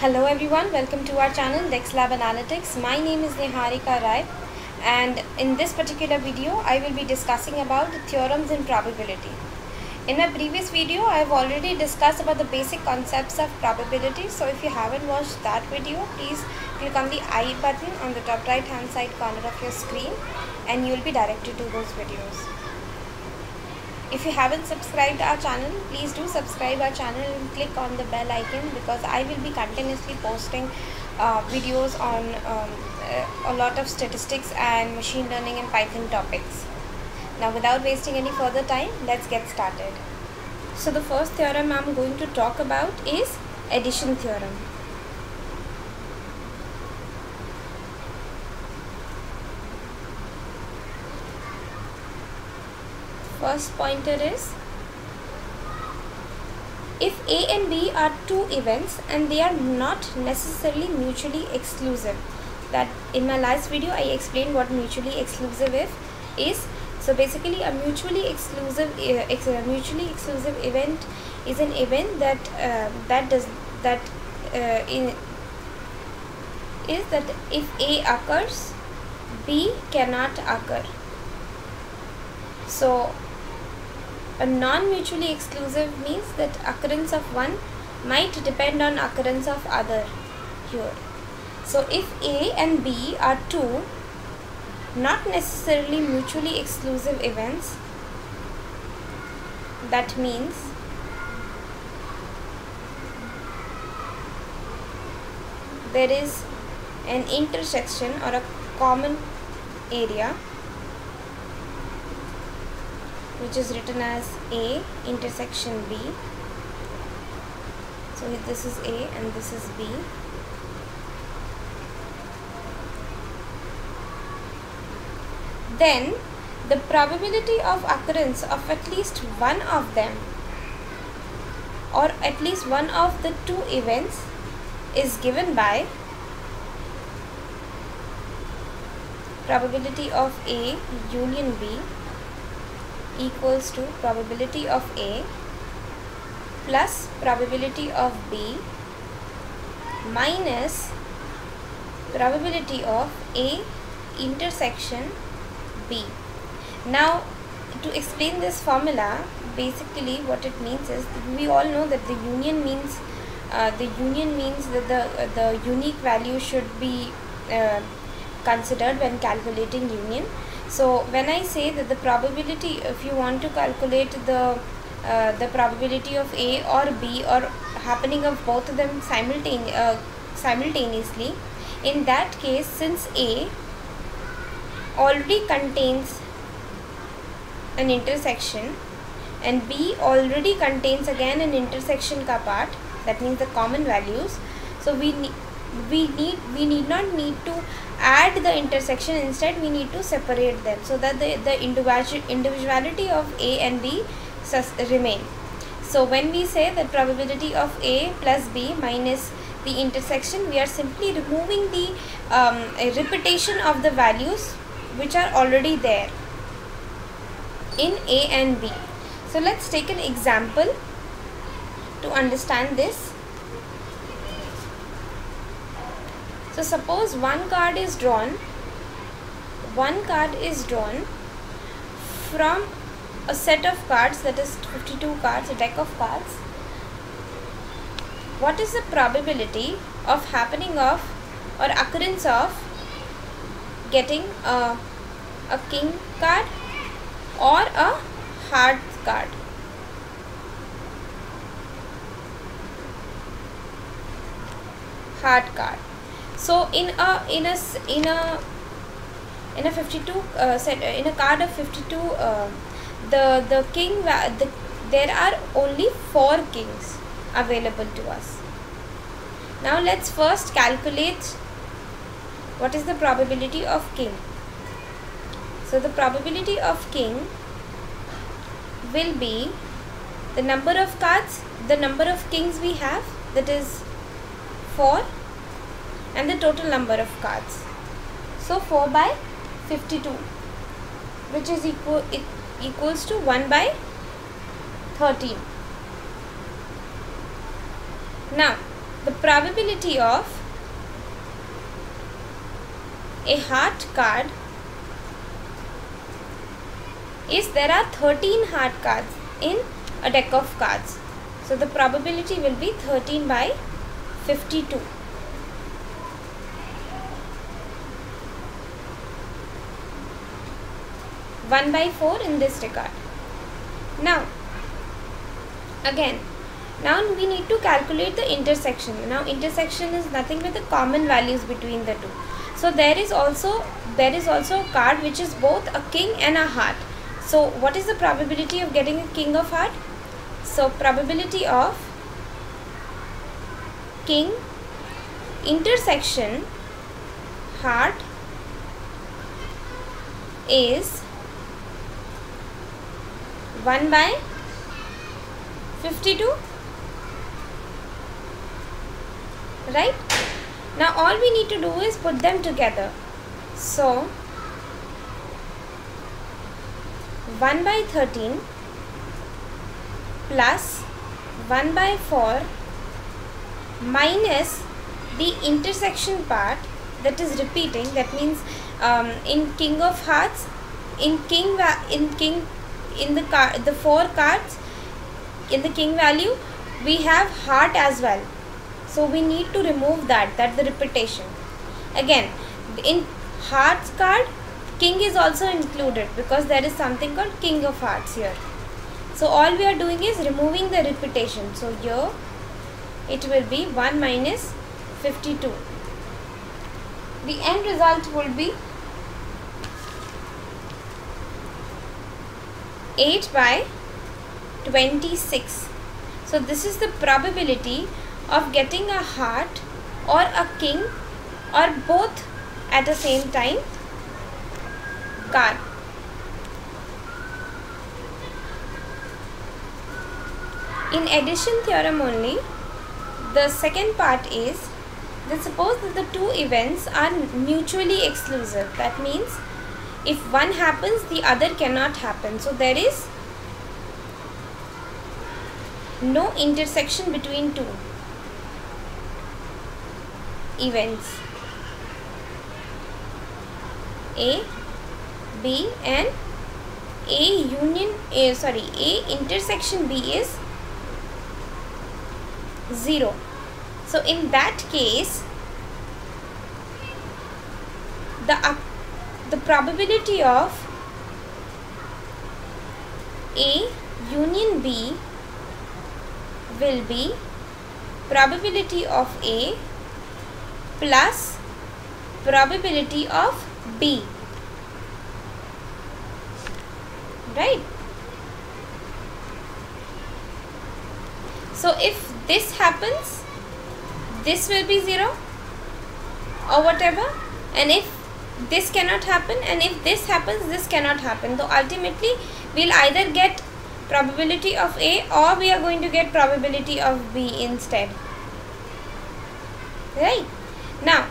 Hello everyone, welcome to our channel DexLab Analytics. My name is Niharika Rai and in this particular video I will be discussing about theorems in probability. In my previous video I have already discussed about the basic concepts of probability so if you haven't watched that video please click on the I button on the top right hand side corner of your screen and you will be directed to those videos if you haven't subscribed our channel please do subscribe our channel and click on the bell icon because i will be continuously posting uh, videos on um, a lot of statistics and machine learning and python topics. Now without wasting any further time let's get started. So the first theorem i'm going to talk about is addition theorem first pointer is if A and B are two events and they are not necessarily mutually exclusive that in my last video I explained what mutually exclusive is so basically a mutually exclusive uh, a mutually exclusive event is an event that uh, that does that uh, in is that if A occurs B cannot occur. So a non-mutually exclusive means that occurrence of one might depend on occurrence of other here. So if A and B are two not necessarily mutually exclusive events, that means there is an intersection or a common area which is written as A intersection B. So this is A and this is B. Then the probability of occurrence of at least one of them or at least one of the two events is given by probability of A union B equals to probability of A plus probability of B minus probability of A intersection B. Now to explain this formula basically what it means is we all know that the union means uh, the union means that the uh, the unique value should be uh, considered when calculating union so when I say that the probability if you want to calculate the uh, the probability of A or B or happening of both of them simultane uh, simultaneously in that case since A already contains an intersection and B already contains again an intersection ka part that means the common values so we we need we need not need to add the intersection instead we need to separate them so that the, the individuality of a and b remain. So when we say the probability of a plus b minus the intersection we are simply removing the um, repetition of the values which are already there in a and b. So let's take an example to understand this So suppose one card is drawn, one card is drawn from a set of cards that is 52 cards, a deck of cards. What is the probability of happening of or occurrence of getting a, a king card or a heart card? Heart card so in a in a in a in a 52 uh, set in a card of 52 uh, the the king the, there are only four kings available to us. Now let's first calculate what is the probability of king. So the probability of king will be the number of cards the number of kings we have that is 4 and the total number of cards. So 4 by 52 which is equal it equals to 1 by 13. Now the probability of a heart card is there are 13 heart cards in a deck of cards. So the probability will be 13 by 52. 1 by 4 in this regard. Now, again, now we need to calculate the intersection. Now, intersection is nothing but the common values between the two. So, there is also there is also a card which is both a king and a heart. So, what is the probability of getting a king of heart? So, probability of king intersection heart is 1 by 52 right? Now all we need to do is put them together. So 1 by 13 plus 1 by 4 minus the intersection part that is repeating. That means um, in king of hearts in king in king in the card the four cards in the king value we have heart as well. So we need to remove that that's the repetition. Again in hearts card king is also included because there is something called king of hearts here. So all we are doing is removing the repetition. So here it will be 1 minus 52 the end result will be 8 by 26. So this is the probability of getting a heart or a king or both at the same time card. In addition theorem only, the second part is that suppose that the two events are mutually exclusive. That means if one happens the other cannot happen. So there is no intersection between two events. A B and A union A sorry A intersection B is 0 so in that case the probability of A union B will be probability of A plus probability of B. Right? So if this happens this will be 0 or whatever. And if this cannot happen and if this happens this cannot happen. So ultimately we'll either get probability of A or we are going to get probability of B instead. Right? Now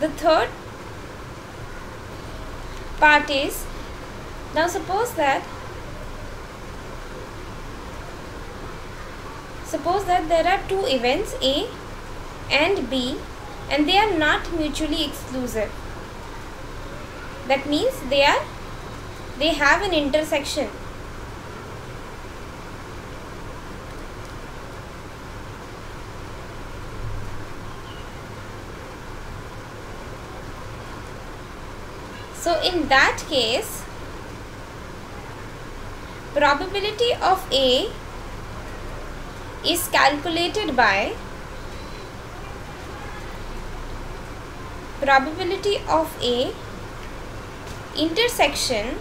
the third part is now suppose that suppose that there are two events A and B and they are not mutually exclusive that means they are they have an intersection. So in that case probability of A is calculated by probability of A intersection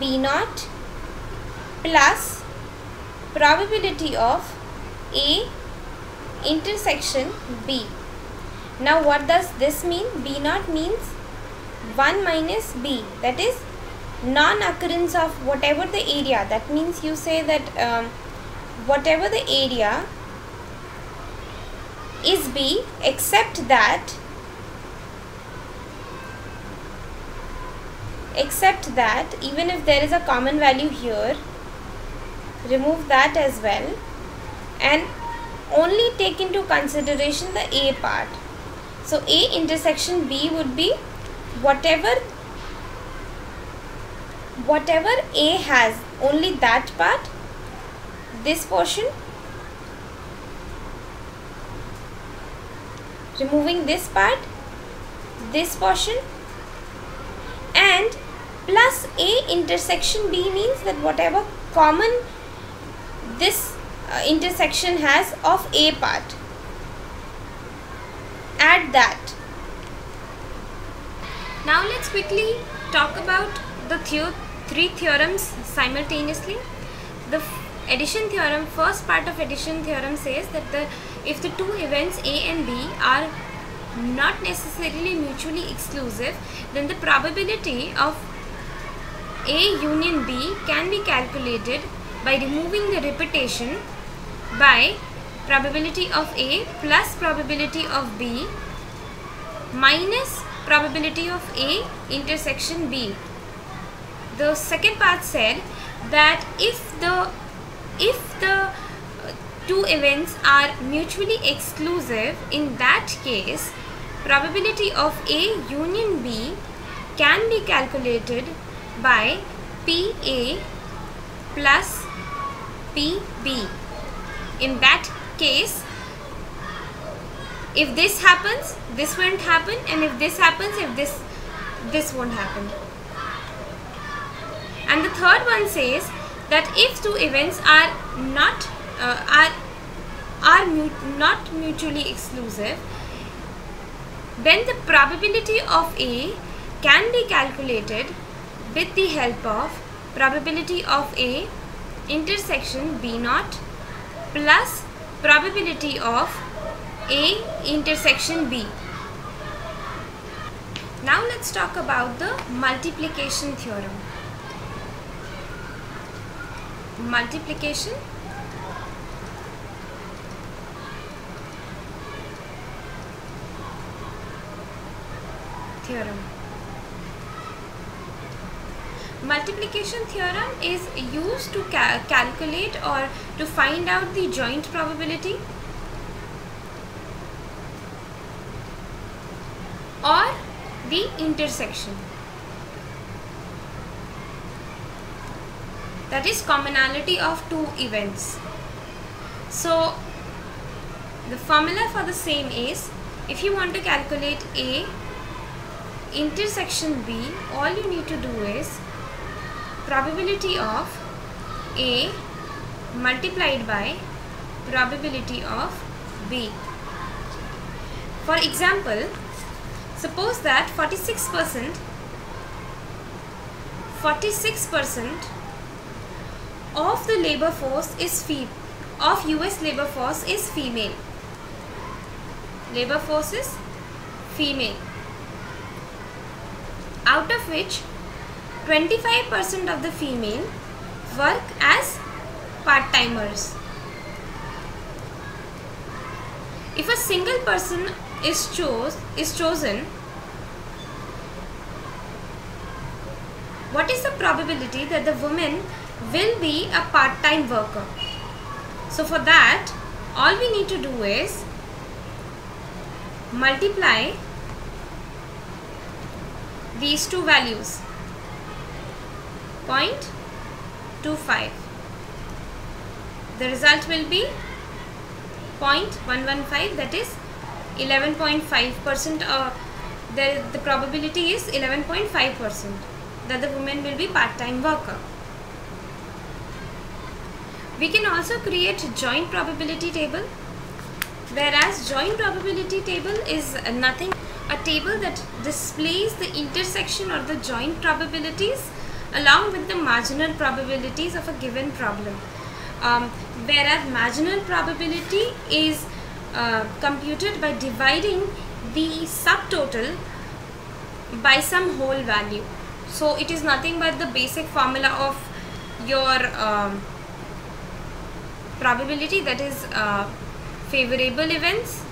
B naught plus probability of A intersection B. Now what does this mean? B naught means 1 minus B that is non-occurrence of whatever the area that means you say that um, whatever the area is B except that except that even if there is a common value here remove that as well and only take into consideration the A part. So A intersection B would be whatever whatever A has only that part this portion removing this part this portion and plus A intersection B means that whatever common this uh, intersection has of A part. Add that. Now let's quickly talk about the theo three theorems simultaneously. The addition theorem first part of addition theorem says that the if the two events A and B are not necessarily mutually exclusive then the probability of A union B can be calculated by removing the repetition by probability of A plus probability of B minus probability of A intersection B. The second part said that if the if the uh, two events are mutually exclusive in that case probability of A union B can be calculated by PA plus PB. In that case, if this happens, this won't happen and if this happens, if this, this won't happen. And the third one says that if two events are not uh, are are not mutually exclusive then the probability of A can be calculated with the help of probability of A intersection B naught plus probability of A intersection B. Now let's talk about the multiplication theorem. Multiplication theorem. Multiplication theorem is used to ca calculate or to find out the joint probability or the intersection. That is commonality of two events. So the formula for the same is if you want to calculate A intersection B, all you need to do is probability of A multiplied by probability of B. For example, suppose that 46% 46% of the labor force is fee of US labor force is female. Labor force is female out of which 25% of the female work as part-timers. If a single person is chose is chosen, what is the probability that the woman will be a part-time worker? So for that, all we need to do is multiply these two values 0.25 the result will be 0.115 that is 11.5 percent uh, the, the probability is 11.5 percent that the woman will be part-time worker. We can also create joint probability table whereas joint probability table is nothing. A table that displays the intersection or the joint probabilities along with the marginal probabilities of a given problem. Um, whereas marginal probability is uh, computed by dividing the subtotal by some whole value. So it is nothing but the basic formula of your um, probability that is uh, favorable events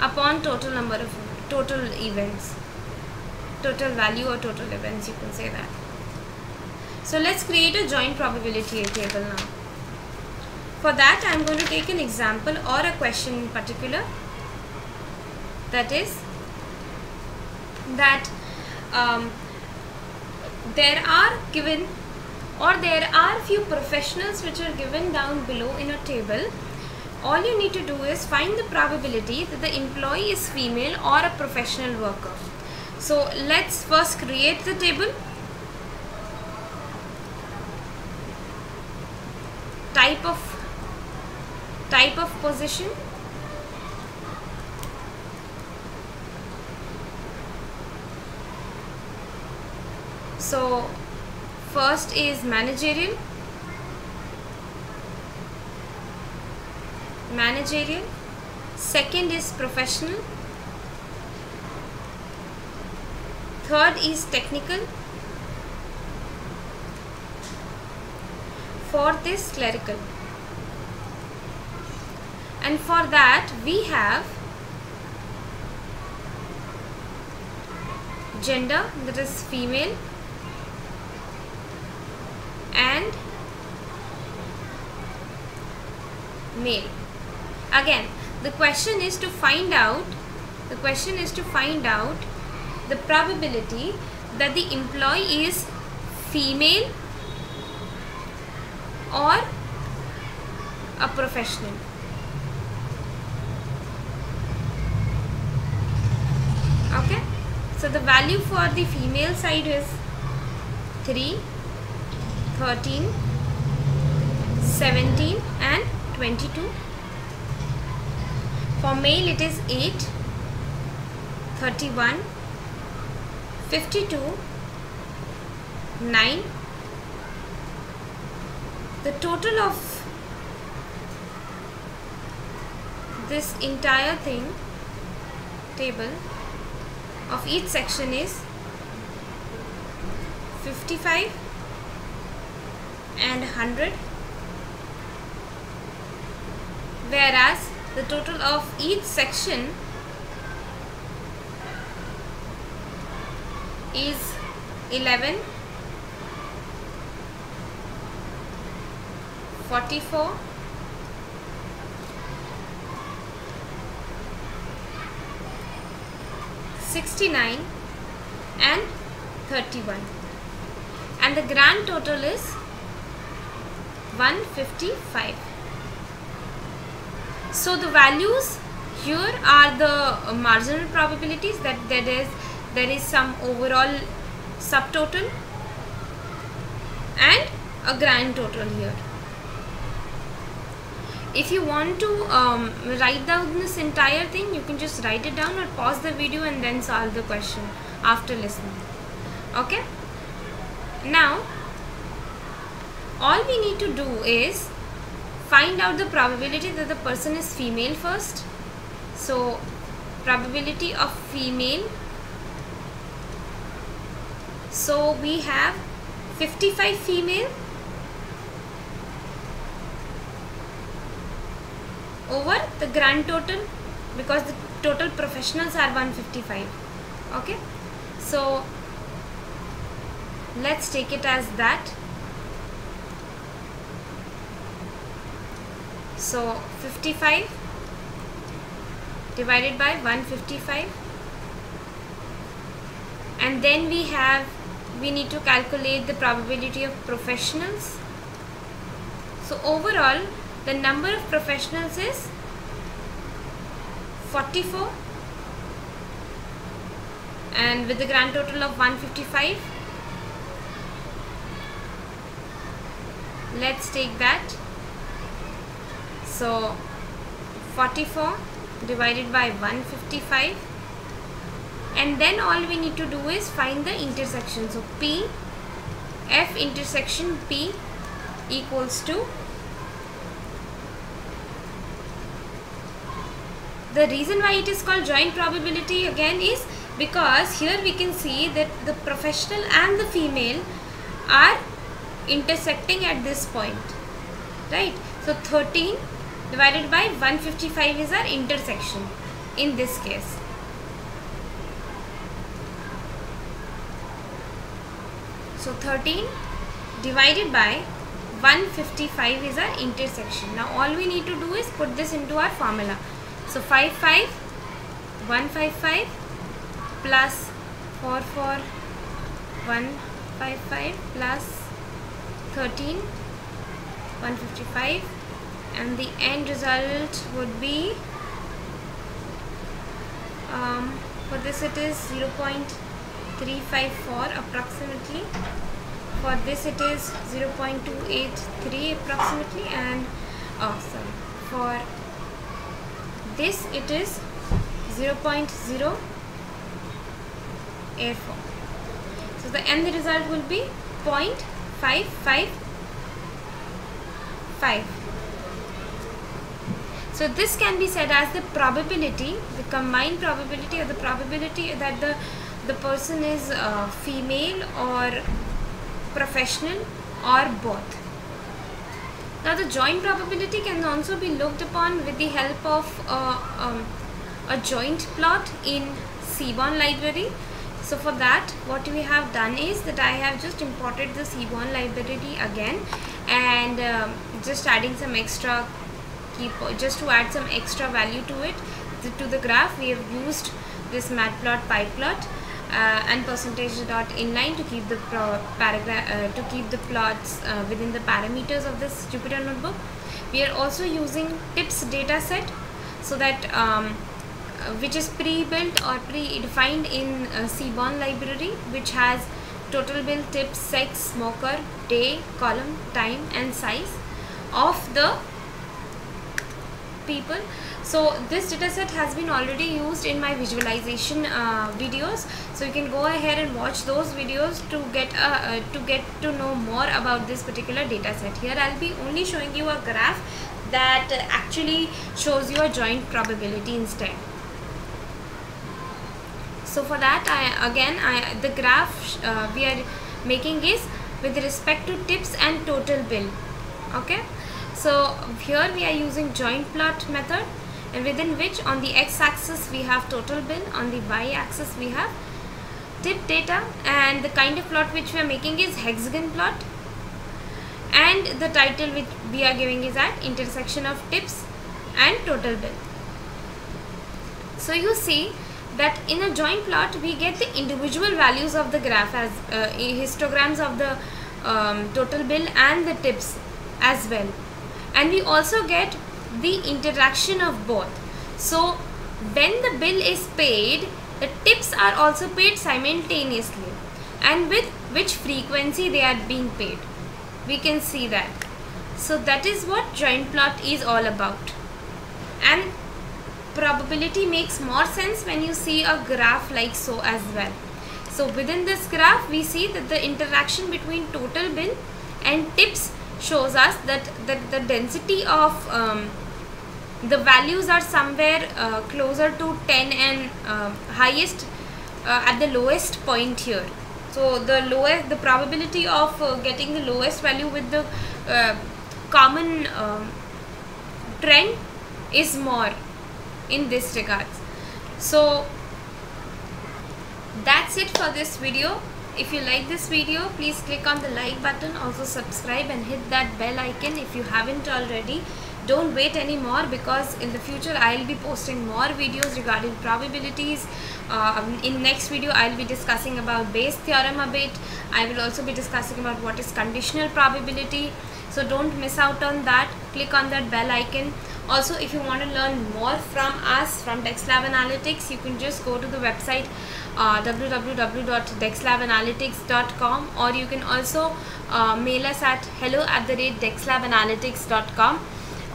upon total number of total events total value or total events you can say that so let's create a joint probability table now. For that I am going to take an example or a question in particular. That is that um, there are given or there are few professionals which are given down below in a table. All you need to do is find the probability that the employee is female or a professional worker. So let's first create the table type of type of position? So first is managerial. Managerial. Second is professional. Third is technical fourth is clerical. And for that we have gender that is female and male. Again the question is to find out the question is to find out the probability that the employee is female or a professional? Okay. So the value for the female side is 3 13 17 and 22 for male it is 8 31 52 9 the total of this entire thing table of each section is 55 and 100 whereas the total of each section is 11 44 69 and 31 and the grand total is 155 so the values here are the marginal probabilities that there is there is some overall subtotal and a grand total here if you want to um, write down this entire thing you can just write it down or pause the video and then solve the question after listening. Okay? Now all we need to do is find out the probability that the person is female first. So probability of female. So we have 55 female over the grand total because the total professionals are 155 okay? So let's take it as that. So 55 divided by 155 and then we have we need to calculate the probability of professionals. So overall the number of professionals is 44 and with the grand total of 155 let's take that. So 44 divided by 155 and then all we need to do is find the intersection. So P F intersection P equals to the reason why it is called joint probability again is because here we can see that the professional and the female are intersecting at this point right? So 13 divided by 155 is our intersection in this case. So 13 divided by 155 is our intersection. Now all we need to do is put this into our formula so 5 5 155 plus 4 4 155 plus 13 155 and the end result would be um, for this it is 0 0.354 approximately. For this it is 0 0.283 approximately. And awesome for this it is 0 0.0 a4 so the end result will be 0.555 so this can be said as the probability, the combined probability or the probability that the, the person is uh, female or professional or both. Now the joint probability can also be looked upon with the help of uh, um, a joint plot in Seaborn library. So for that what we have done is that I have just imported the Seaborn library again and uh, just adding some extra keep just to add some extra value to it to the graph we have used this matplot pyplot and percentage dot inline to keep the paragraph uh, to keep the plots uh, within the parameters of this Jupyter notebook. We are also using tips dataset so that um, uh, which is pre-built or pre-defined in uh, Seaborn library which has total bill tips sex smoker day column time and size of the people. So this dataset has been already used in my visualization uh, videos. So you can go ahead and watch those videos to get uh, uh, to get to know more about this particular dataset here I'll be only showing you a graph that actually shows you a joint probability instead. So for that I again I the graph uh, we are making is with respect to tips and total bill. Okay so here we are using joint plot method and within which on the x-axis we have total bill, on the y-axis we have tip data and the kind of plot which we are making is hexagon plot and the title which we are giving is at intersection of tips and total bill. So you see that in a joint plot we get the individual values of the graph as uh, histograms of the um, total bill and the tips as well and we also get the interaction of both. So when the bill is paid the tips are also paid simultaneously. And with which frequency they are being paid. We can see that. So that is what joint plot is all about. And probability makes more sense when you see a graph like so as well. So within this graph we see that the interaction between total bill and tips shows us that, that the density of um, the values are somewhere uh, closer to 10 and uh, highest uh, at the lowest point here. So the lowest the probability of uh, getting the lowest value with the uh, common um, trend is more in this regards. So that's it for this video if you like this video please click on the like button also subscribe and hit that bell icon if you haven't already. Don't wait anymore because in the future I'll be posting more videos regarding probabilities. Um, in next video I'll be discussing about Bayes theorem a bit. I will also be discussing about what is conditional probability. So don't miss out on that. Click on that bell icon. Also if you want to learn more from us from DexLab Analytics you can just go to the website uh, www.dexlabanalytics.com or you can also uh, mail us at hello at the rate dexlabanalytics.com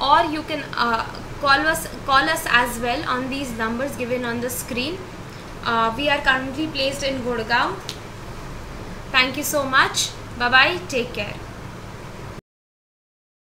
or you can uh, call us call us as well on these numbers given on the screen. Uh, we are currently placed in Gurgaon. Thank you so much. Bye bye take care